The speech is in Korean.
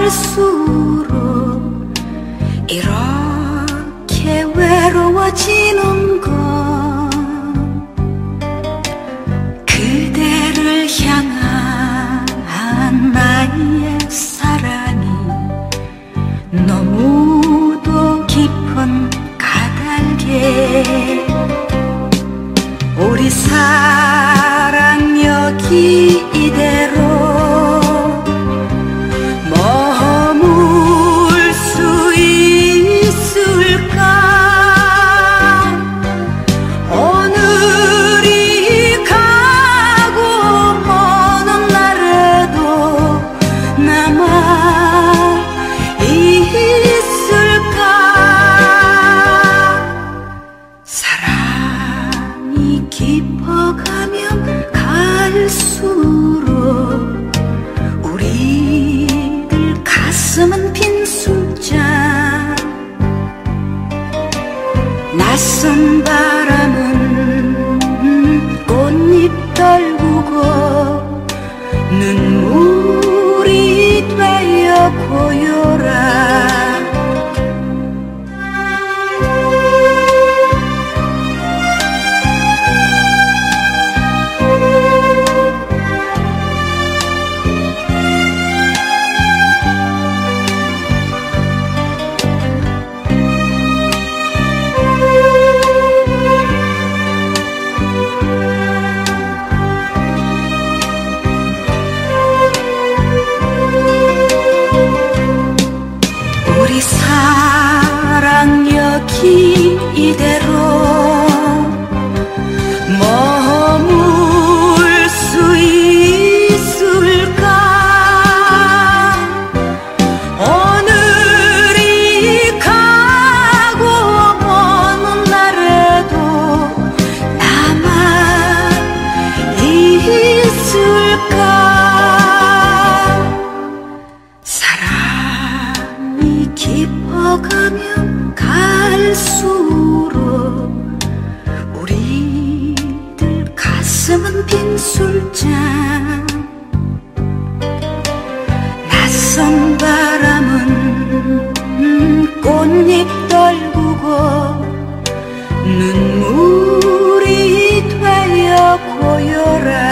갈수록 이렇게 외로워지는 건 그대를 향한 나의 사랑이 너무도 깊은 가달게 우리 사랑 여기 낯 사랑 여 깊어가면 갈수록 우리들 가슴은 빈 술잔 낯선 바람은 꽃잎 떨구고 눈물이 되어 고요라.